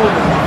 Golden.